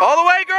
All the way, girl!